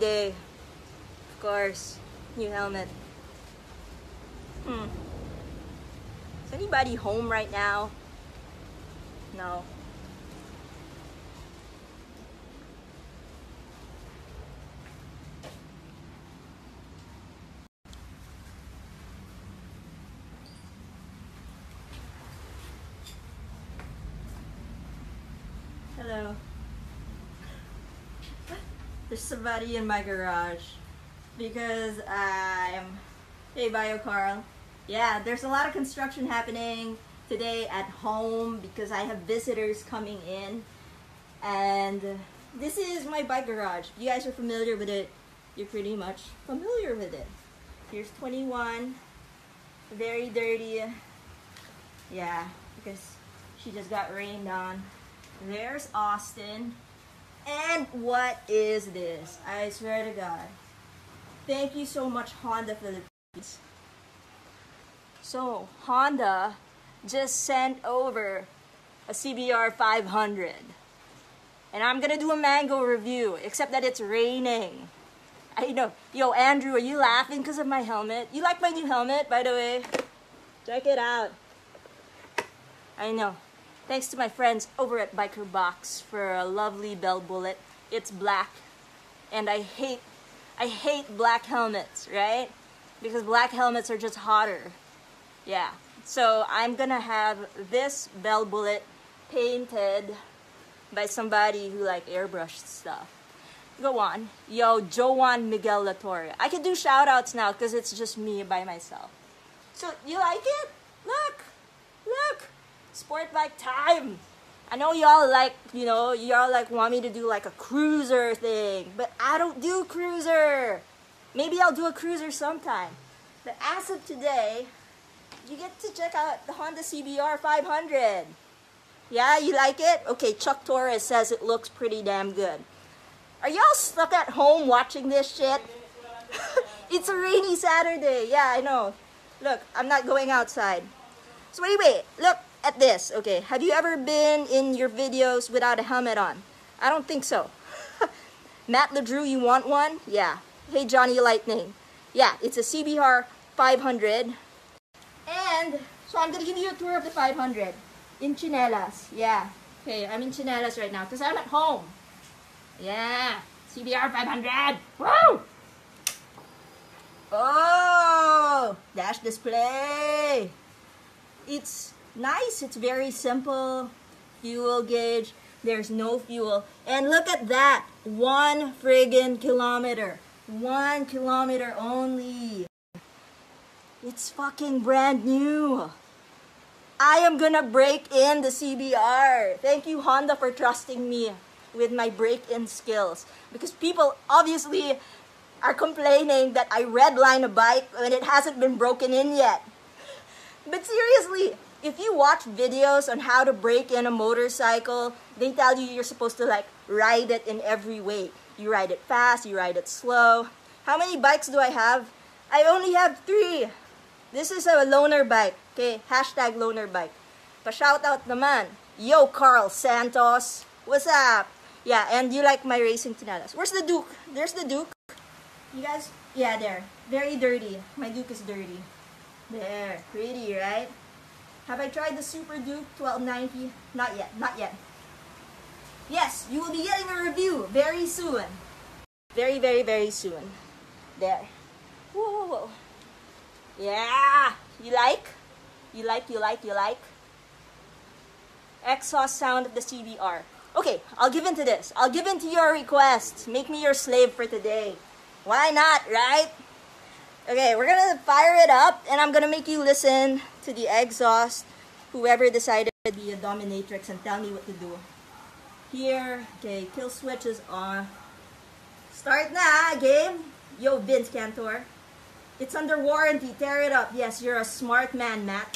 day. Of course. New helmet. Hmm. Is anybody home right now? No. There's somebody in my garage because I'm. Hey, Bio Carl. Yeah, there's a lot of construction happening today at home because I have visitors coming in. And this is my bike garage. You guys are familiar with it, you're pretty much familiar with it. Here's 21. Very dirty. Yeah, because she just got rained on. There's Austin. And what is this? I swear to God. Thank you so much, Honda Philippines. So, Honda just sent over a CBR 500. And I'm gonna do a mango review, except that it's raining. I know. Yo, Andrew, are you laughing because of my helmet? You like my new helmet, by the way? Check it out. I know. Thanks to my friends over at Biker Box for a lovely Bell Bullitt. It's black. And I hate I hate black helmets, right? Because black helmets are just hotter. Yeah. So I'm gonna have this Bell Bullitt painted by somebody who like airbrushed stuff. Go on. Yo, Joan Miguel Latorre. I can do shout outs now because it's just me by myself. So you like it? Look! Look! Sport bike time! I know y'all like, you know, y'all like want me to do like a cruiser thing, but I don't do cruiser. Maybe I'll do a cruiser sometime. But as of today, you get to check out the Honda CBR 500. Yeah, you like it? Okay, Chuck Torres says it looks pretty damn good. Are y'all stuck at home watching this shit? it's a rainy Saturday. Yeah, I know. Look, I'm not going outside. So anyway, look at this. Okay, have you ever been in your videos without a helmet on? I don't think so. Matt LeDrew, you want one? Yeah. Hey, Johnny Lightning. Yeah, it's a CBR 500. And, so I'm gonna give you a tour of the 500. In Chinelas. Yeah. Okay, I'm in Chinelas right now because I'm at home. Yeah. CBR 500. Woo! Oh! Dash display. It's nice. It's very simple. Fuel gauge. There's no fuel. And look at that. One friggin' kilometer. One kilometer only. It's fucking brand new. I am gonna break in the CBR. Thank you, Honda, for trusting me with my break-in skills. Because people obviously are complaining that I redline a bike when it hasn't been broken in yet. But seriously, if you watch videos on how to break in a motorcycle, they tell you you're supposed to like ride it in every way. You ride it fast, you ride it slow. How many bikes do I have? I only have three. This is a loaner bike. Okay, hashtag loaner bike. Pa shout out naman. Yo, Carl Santos. What's up? Yeah, and you like my racing tinalas. Where's the Duke? There's the Duke. You guys, yeah, there. Very dirty. My Duke is dirty. There, pretty, right? Have I tried the Super Duke 1290? Not yet, not yet. Yes, you will be getting a review very soon. Very, very, very soon. There. Whoa, whoa, whoa. Yeah! You like? You like, you like, you like? Exhaust sound of the CBR. Okay, I'll give in to this. I'll give in to your request. Make me your slave for today. Why not, right? Okay, we're gonna fire it up and I'm gonna make you listen to the exhaust. Whoever decided to be a dominatrix and tell me what to do. Here, okay, kill switch is on. Start na, game. Yo, Vince Cantor. It's under warranty. Tear it up. Yes, you're a smart man, Matt.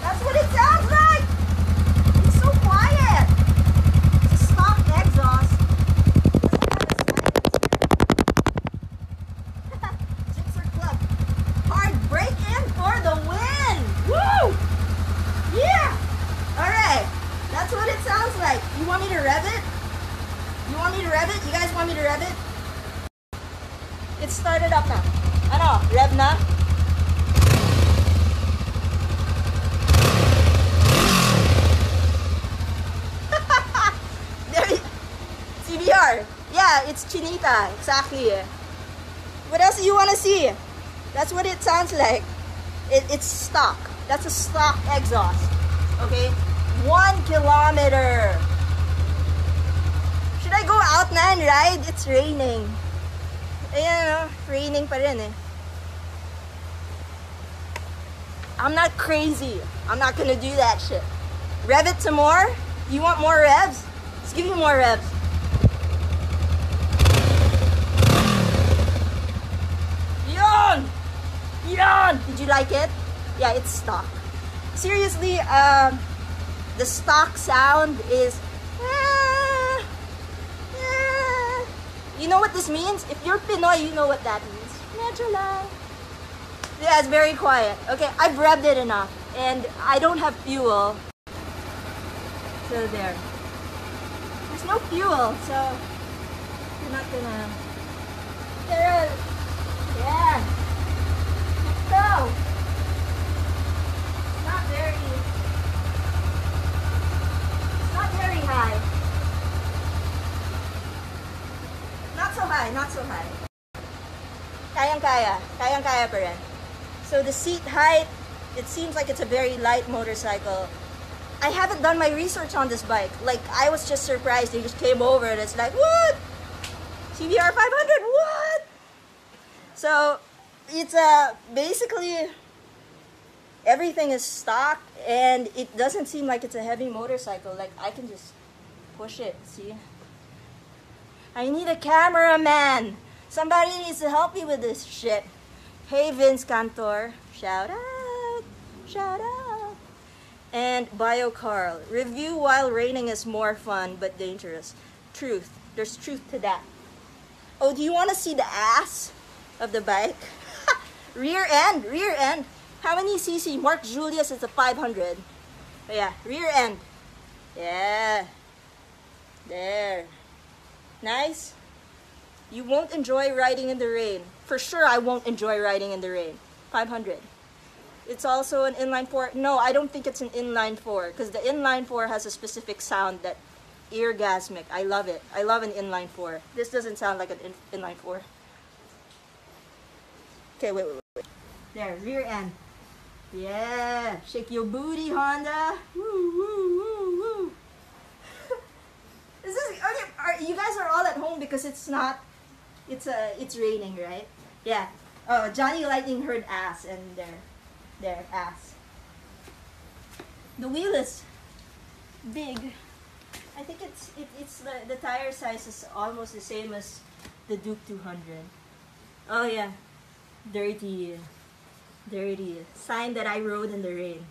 That's what it sounds like! It's so quiet! It's a stock exhaust. Doesn't have a silence here. Jixer Club. Hard break in for the win! Woo! Yeah! Alright. That's what it sounds like. You want me to rev it? You want me to rev it? You guys want me to rev it? It started up na. Ano? Rev there CBR. Yeah, it's Chinita. Exactly. What else do you want to see? That's what it sounds like. It, it's stock. That's a stock exhaust. Okay? One kilometer. Should I go out na and ride? It's raining. Ayan, oh, raining pa rin eh. I'm not crazy. I'm not gonna do that shit. Rev it some more? You want more revs? Let's give you more revs. Yon! Yon! Did you like it? Yeah, it's stock. Seriously, um, the stock sound is. ah, ah. You know what this means? If you're Pinoy, you know what that means. Yeah, it's very quiet. Okay, I've revved it enough. And I don't have fuel. So there. There's no fuel, so you're not gonna. There. Yeah. Let's go. It's not very. It's not very high. Not so high, not so high. Kayang-kaya. Kayang-kaya pa rin. So the seat height, it seems like it's a very light motorcycle. I haven't done my research on this bike. Like, I was just surprised. They just came over and it's like, what? CBR 500, what? So, it's uh, basically everything is stock and it doesn't seem like it's a heavy motorcycle. Like, I can just push it, see? I need a cameraman. Somebody needs to help me with this shit. Hey Vince Cantor, shout out, shout out. And Bio Carl, review while raining is more fun but dangerous. Truth, there's truth to that. Oh, do you want to see the ass of the bike? rear end, rear end. How many cc? Mark Julius is a 500. But yeah, rear end. Yeah. There. Nice. You won't enjoy riding in the rain. For sure, I won't enjoy riding in the rain. 500. It's also an inline four. No, I don't think it's an inline four because the inline four has a specific sound that eargasmic. I love it. I love an inline four. This doesn't sound like an in- inline four. Okay, wait, wait, wait. There, rear end. Yeah, shake your booty, Honda. Woo, woo. Is this okay? Are, you guys are all at home because it's not. It's uh, it's raining, right? Yeah. Oh, Johnny Lightning heard ass and there, there ass. The wheel is big. I think it's it, it's the the tire size is almost the same as the Duke 200. Oh yeah, dirty, dirty sign that I rode in the rain.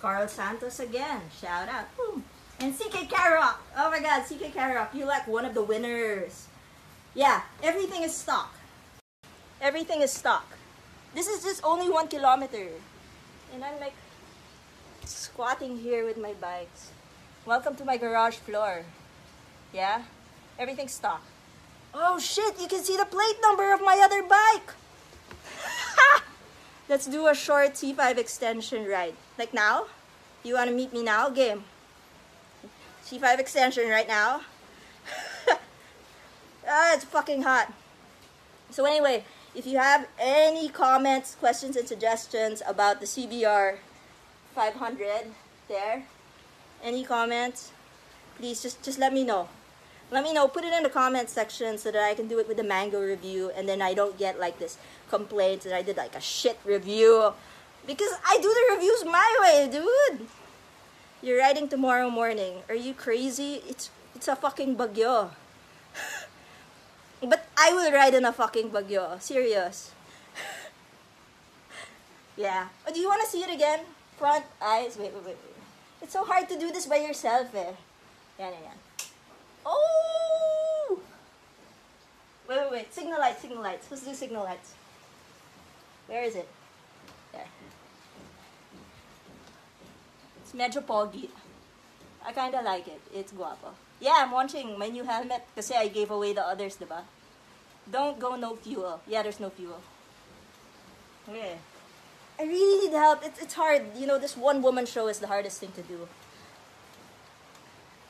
Carl Santos again, shout out. Boom. And CK Karok. Oh my god, CK Karok, you like one of the winners. Yeah, everything is stock. Everything is stock. This is just only one kilometer. And I'm like squatting here with my bikes. Welcome to my garage floor. Yeah? Everything's stock. Oh shit, you can see the plate number of my other bike. Let's do a short C5 extension ride. Like now? You want to meet me now? Game. C5 extension right now. ah, it's fucking hot. So anyway, if you have any comments, questions, and suggestions about the CBR 500 there, any comments, please just, just let me know. Let me know. Put it in the comment section so that I can do it with the mango review and then I don't get like this complaints that I did like a shit review. Because I do the reviews my way, dude. You're riding tomorrow morning. Are you crazy? It's it's a fucking bagyo. but I will ride in a fucking bagyo. Serious. yeah. Oh, do you want to see it again? Front eyes. Wait, wait, wait. It's so hard to do this by yourself, eh. Yan, yan, yan. Oh! Wait, wait, wait. Signal lights, signal lights. Let's do signal lights. Where is it? There. It's medyo pogi. I kinda like it. It's guapo. Yeah, I'm watching my new helmet kasi I gave away the others, diba? Don't go no fuel. Yeah, there's no fuel. Okay. I really need help. It's, it's hard. You know, this one woman show is the hardest thing to do.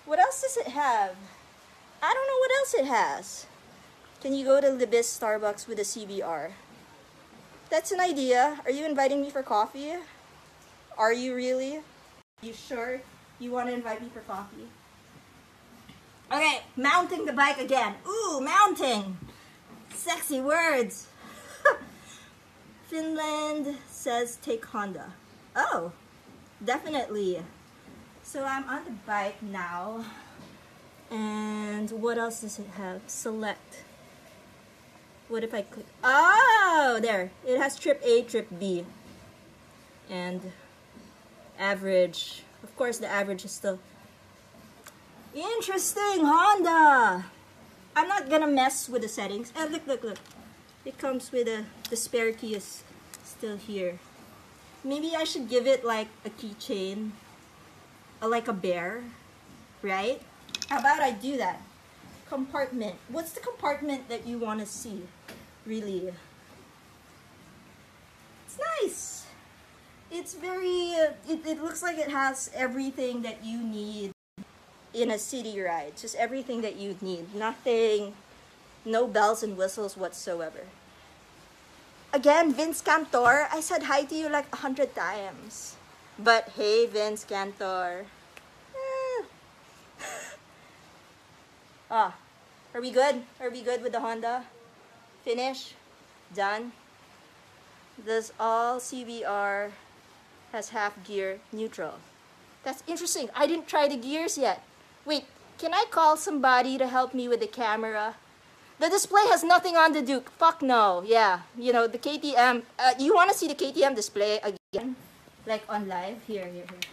What else does it have? I don't know what else it has. Can you go to the Libis Starbucks with a CBR? That's an idea. Are you inviting me for coffee? Are you really? You sure you want to invite me for coffee? Okay, mounting the bike again. Ooh, mounting. Sexy words. Finland says take Honda. Oh, definitely. So I'm on the bike now. And what else does it have? Select. What if I click? Oh, there. It has trip A, trip B. And average. Of course, the average is still interesting. Honda. I'm not gonna mess with the settings. And look, look, look. It comes with a the spare key is still here. Maybe I should give it like a keychain, uh, like a bear, right? How about I do that? Compartment. What's the compartment that you want to see? Really? It's nice. It's very, uh, it, it looks like it has everything that you need in a city ride. Just everything that you need. Nothing, no bells and whistles whatsoever. Again, Vince Cantor, I said hi to you like a hundred times. But hey, Vince Cantor. Ah, are we good? Are we good with the Honda? Finish? Done? This all CBR has half gear neutral? That's interesting. I didn't try the gears yet. Wait, can I call somebody to help me with the camera? The display has nothing on the Duke. Fuck no. Yeah, you know, the KTM. Uh, you want to see the KTM display again? Like on live? Here, here, here.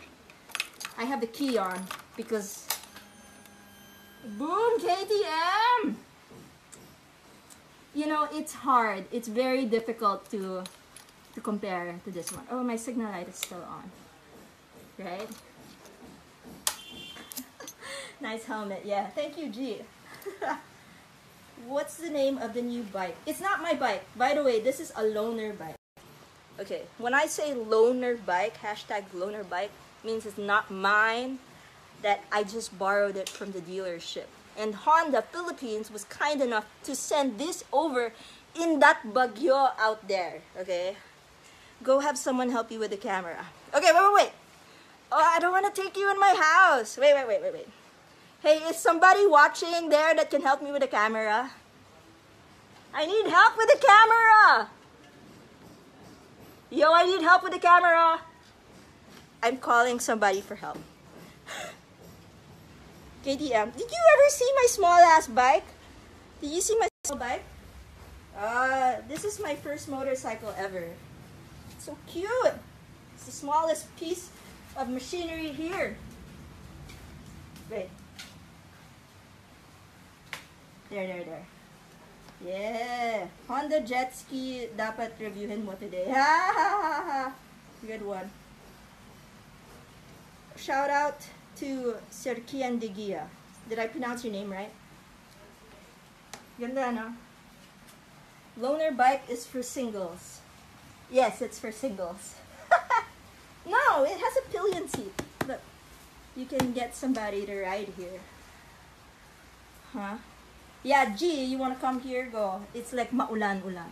I have the key on because Boom, KTM! You know, it's hard. It's very difficult to to compare to this one. Oh, my signal light is still on. Right? nice helmet. Yeah, thank you, G. What's the name of the new bike? It's not my bike. By the way, this is a loaner bike. Okay, when I say loaner bike, hashtag loaner bike, means it's not mine that I just borrowed it from the dealership. And Honda Philippines was kind enough to send this over in that bagyo out there, okay? Go have someone help you with the camera. Okay, wait, wait, wait. Oh, I don't want to take you in my house. Wait, wait, wait, wait, wait. Hey, is somebody watching there that can help me with the camera? I need help with the camera. Yo, I need help with the camera. I'm calling somebody for help. KTM. Did you ever see my small ass bike? Did you see my small bike? Uh, this is my first motorcycle ever. So cute. It's the smallest piece of machinery here. Wait. There, there, there. Yeah. Honda jet ski dapat reviewin mo today. Ha ha ha ha. Good one. Shout out to Serkian de Gia. Did I pronounce your name right? Ganda, no? Loaner bike is for singles. Yes, it's for singles. no, it has a pillion seat. Look, you can get somebody to ride here. Huh? Yeah, G, you wanna come here? Go. It's like maulan-ulan.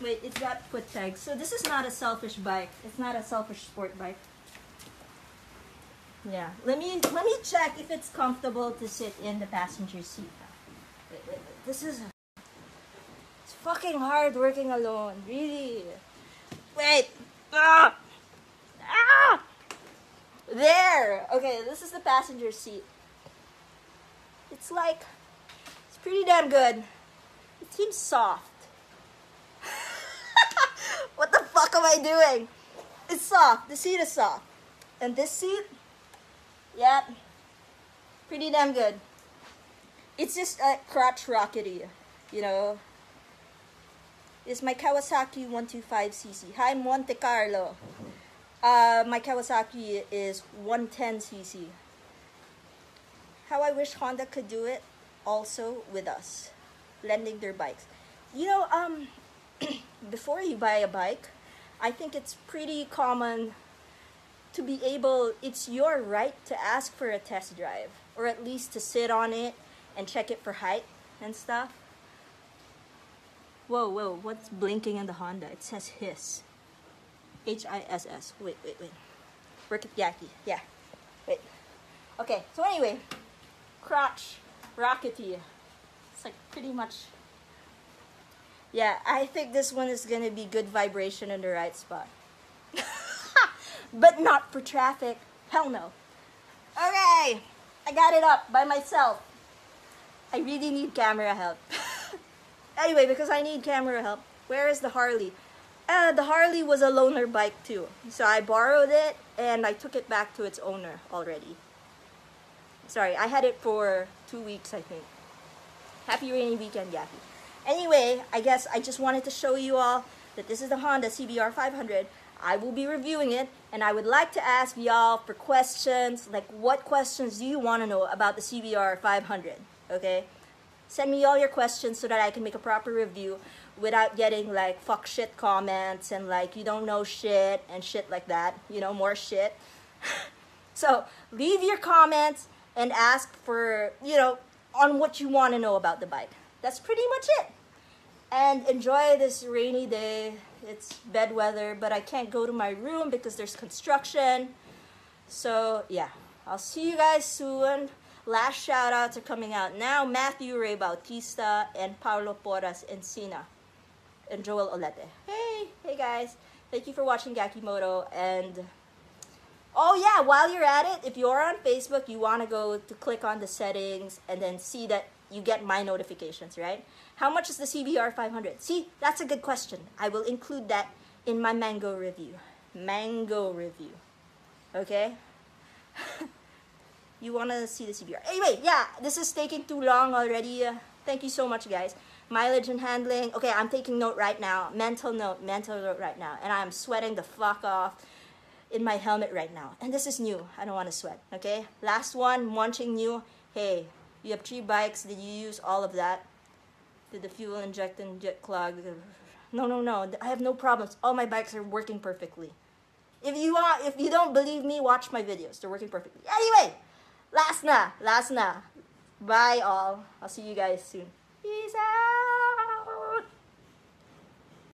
Wait, it's got foot tags. So this is not a selfish bike. It's not a selfish sport bike. Yeah. Let me let me check if it's comfortable to sit in the passenger seat. Wait, wait, wait. This is fucking hard working alone. Really. Wait. Ah. Ah. There. Okay, this is the passenger seat. It's like it's pretty damn good. It seems soft. what the fuck am I doing? It's soft. The seat is soft. And this seat Yep. Pretty damn good. It's just a crotch rockety, you know. It's my Kawasaki 125cc. Hi, Monte Carlo. Uh, my Kawasaki is 110cc. how I wish Honda could do it also with us, lending their bikes. You know, um, before you buy a bike, I think it's pretty common to be able, it's your right to ask for a test drive, or at least to sit on it and check it for height and stuff. Whoa, whoa, what's blinking in the Honda? It says HISS. H I S S. Wait, wait, wait. Yaki. Yeah. Wait. Okay, so anyway, crotch, rockety. It's like pretty much. Yeah, I think this one is gonna be good vibration in the right spot. but not for traffic. Hell no. Okay, I got it up by myself. I really need camera help. anyway, because I need camera help, where is the Harley? Uh, the Harley was a loaner bike too. So I borrowed it and I took it back to its owner already. Sorry, I had it for two weeks, I think. Happy rainy weekend, Yappy. Anyway, I guess I just wanted to show you all that this is the Honda CBR 500. I will be reviewing it and I would like to ask y'all for questions, like what questions do you want to know about the CBR 500, okay? Send me all your questions so that I can make a proper review without getting like fuck shit comments and like you don't know shit and shit like that, you know, more shit. so leave your comments and ask for, you know, on what you want to know about the bike. That's pretty much it. And enjoy this rainy day. It's bad weather, but I can't go to my room because there's construction. So, yeah, I'll see you guys soon. Last shout outs are coming out now Matthew Ray Bautista and Paulo Porras Encina and Joel Olete. Hey, hey guys. Thank you for watching Gakimoto and Oh yeah, while you're at it, if you're on Facebook, you want to go to click on the settings and then see that you get my notifications, right? How much is the CBR 500? See, that's a good question. I will include that in my mango review. Mango review. Okay? you want to see the CBR. Anyway, yeah, this is taking too long already. Uh, thank you so much, guys. Mileage and handling. Okay, I'm taking note right now. Mental note, mental note right now. And I'm sweating the fuck off in my helmet right now. And this is new. I don't want to sweat. Okay? Last one, munching new. Hey, you have three bikes. Did you use all of that? Did the fuel inject and jet clog? No, no, no. I have no problems. All my bikes are working perfectly. If you want, if you don't believe me, watch my videos. They're working perfectly. Anyway, last na, last na. Bye all. I'll see you guys soon. Peace out.